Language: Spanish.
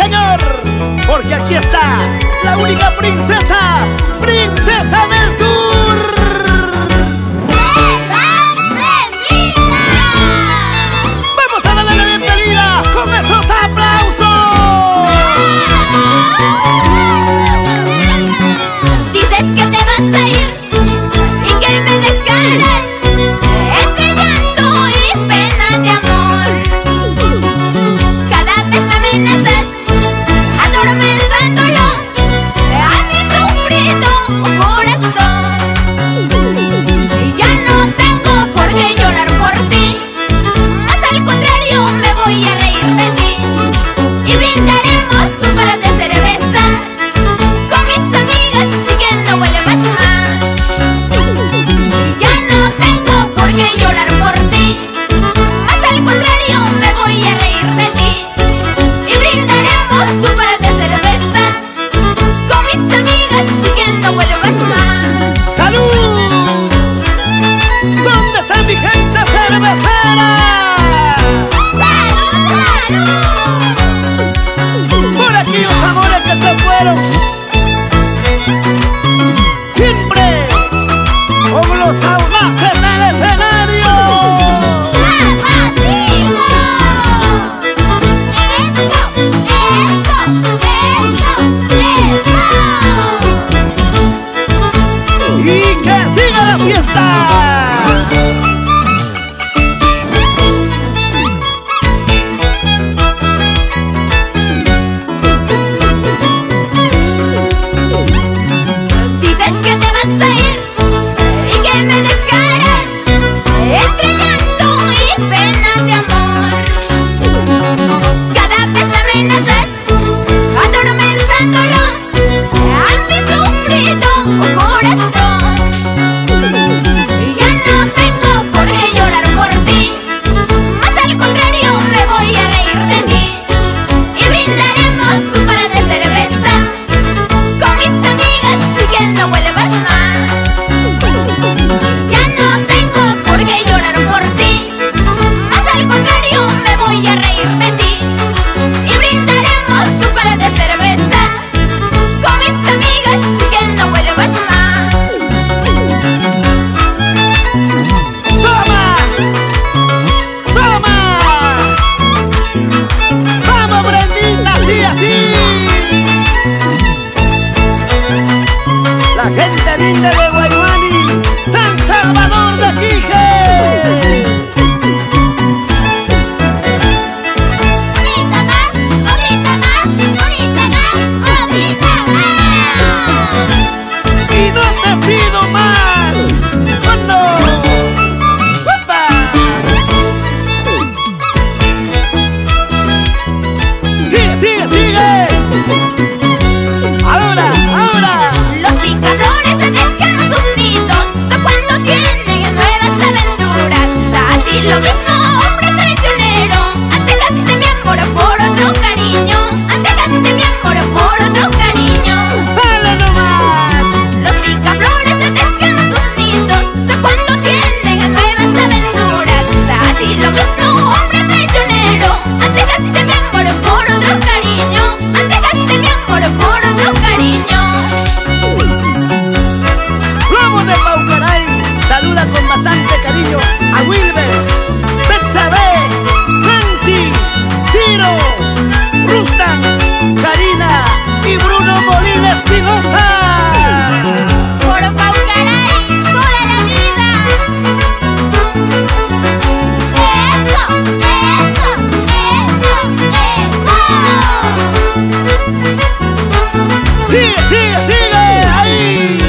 Señor, porque aquí está la única princesa, Princesa del Sur. sigue ahí.